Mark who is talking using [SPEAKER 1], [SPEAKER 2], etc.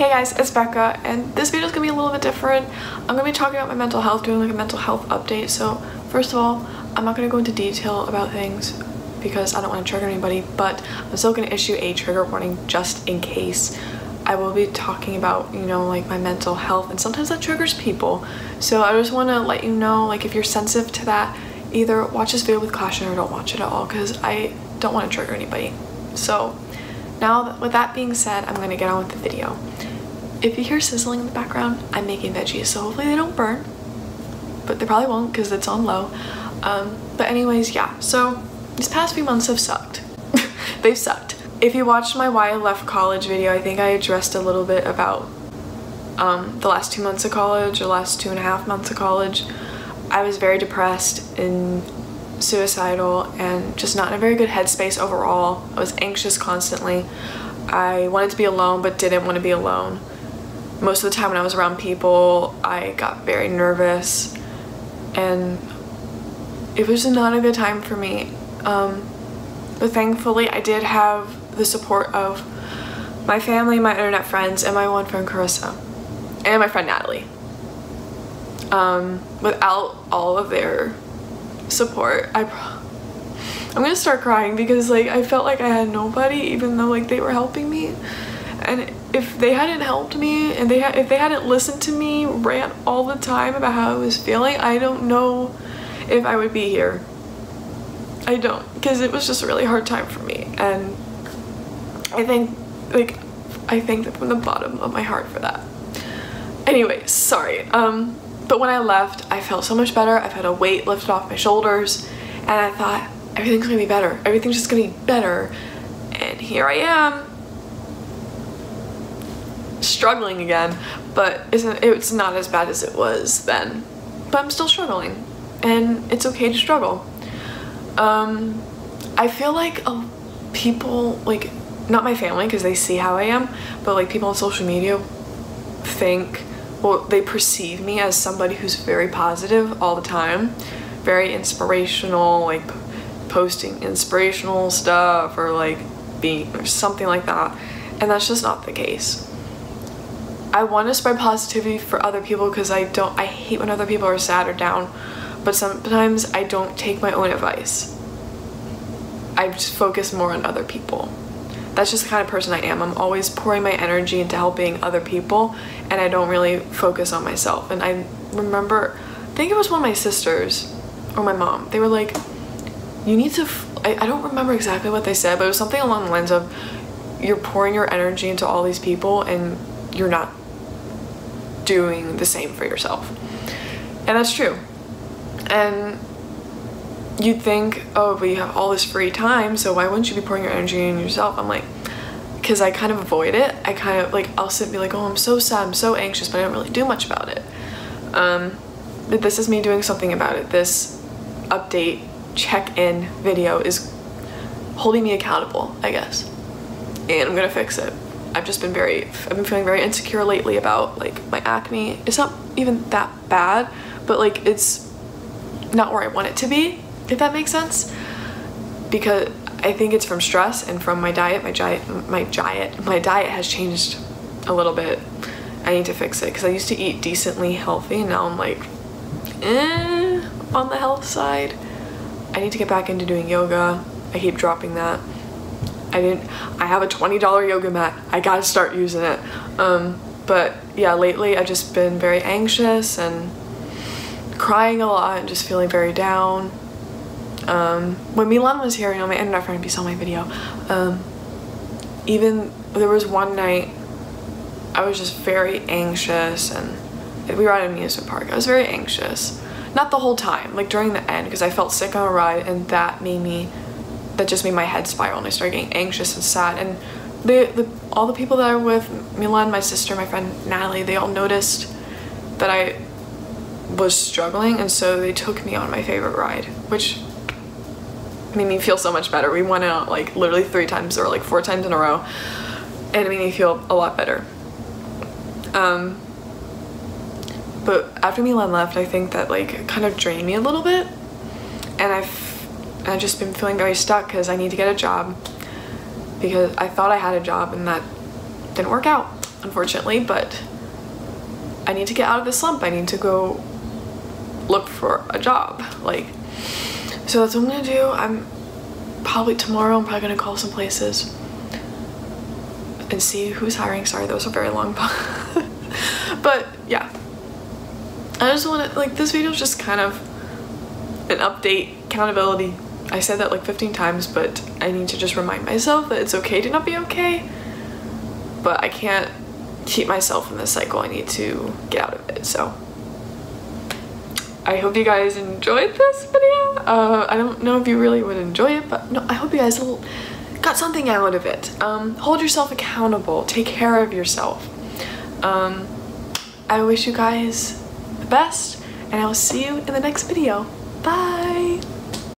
[SPEAKER 1] Hey guys, it's Beckah and this video is to be a little bit different. I'm to be talking about my mental health, doing like a mental health update. So first of all, I'm not to go into detail about things because I don't want to trigger anybody, but I'm still to issue a trigger warning just in case. I will be talking about, you know, like my mental health and sometimes that triggers people. So I just want to let you know, like if you're sensitive to that, either watch this video with caution or don't watch it at all because I don't want to trigger anybody. So now with that being said, I'm to get on with the video. If you hear sizzling in the background, I'm making veggies, so hopefully they don't burn. But they probably won't because it's on low. Um, but anyways, yeah. So these past few months have sucked. They've sucked. If you watched my why I left college video, I think I addressed a little bit about um, the last two months of college or last two and a half months of college. I was very depressed and suicidal and just not in a very good headspace overall. I was anxious constantly. I wanted to be alone but didn't want to be alone most of the time when I was around people, I got very nervous and it was not a good time for me. Um, but thankfully, I did have the support of my family, my internet friends, and my one friend Carissa, and my friend Natalie. Um, without all of their support, I I'm gonna start crying because like I felt like I had nobody even though like they were helping me and if they hadn't helped me and they if they hadn't listened to me rant all the time about how I was feeling, I don't know if I would be here. I don't because it was just a really hard time for me and I think like I thank them from the bottom of my heart for that. Anyway, sorry. Um but when I left, I felt so much better. I've had a weight lifted off my shoulders and I thought everything's gonna be better. Everything's just gonna be better. And here I am struggling again, but isn't it's not as bad as it was then. But I'm still struggling, and it's okay to struggle. Um, I feel like uh, people like not my family because they see how I am, but like people on social media think well they perceive me as somebody who's very positive all the time, very inspirational, like posting inspirational stuff or like being or something like that, and that's just not the case. I want to spread positivity for other people because I don't I hate when other people are sad or down but sometimes I don't take my own advice. I just focus more on other people. That's just the kind of person I am. I'm always pouring my energy into helping other people and I don't really focus on myself. And I remember, I think it was one of my sisters or my mom, they were like, you need to, I, I don't remember exactly what they said, but it was something along the lines of, you're pouring your energy into all these people and you're not doing the same for yourself. And that's true. And you'd think, oh, but you have all this free time, so why wouldn't you be pouring your energy in yourself? I'm like, because I kind of avoid it. I kind of like, I'll sit and be like, oh, I'm so sad, I'm so anxious, but I don't really do much about it. Um, but this is me doing something about it. This update check-in video is holding me accountable, I guess. And I'm gonna fix it. I've just been very, I've been feeling very insecure lately about like my acne. It's not even that bad, but like it's not where I want it to be, if that makes sense. Because I think it's from stress and from my diet. My diet, my diet, my diet has changed a little bit. I need to fix it because I used to eat decently healthy. And now I'm like, eh, on the health side. I need to get back into doing yoga. I keep dropping that. I didn't, I have a $20 yoga mat. I gotta start using it. Um, but yeah, lately I've just been very anxious and crying a lot and just feeling very down. Um, when Milan was here, you know, my internet friend, if you saw my video, um, even there was one night I was just very anxious and we were at an amusement park. I was very anxious. Not the whole time, like during the end because I felt sick on a ride and that made me that just made my head spiral and I started getting anxious and sad and the, the all the people that are with Milan, my sister, my friend Natalie, they all noticed that I was struggling and so they took me on my favorite ride, which made me feel so much better. We went out like literally three times or like four times in a row and it made me feel a lot better. Um, but after Milan left, I think that like kind of drained me a little bit and I've I've just been feeling very stuck because I need to get a job because I thought I had a job and that didn't work out. unfortunately, but I need to get out of this slump. I need to go look for a job. Like, so that's what I'm gonna do. I'm probably tomorrow, I'm probably gonna call some places and see who's hiring. Sorry, that was a very long but yeah. I just want to, like, this video is just kind of an update, accountability. I said that like 15 times, but I need to just remind myself that it's okay to not be okay. But I can't keep myself in this cycle. I need to get out of it. So I hope you guys enjoyed this video. Uh, I don't know if you really would enjoy it, but no, I hope you guys got something out of it. Um, hold yourself accountable. Take care of yourself. Um, I wish you guys the best, and I will see you in the next video. Bye!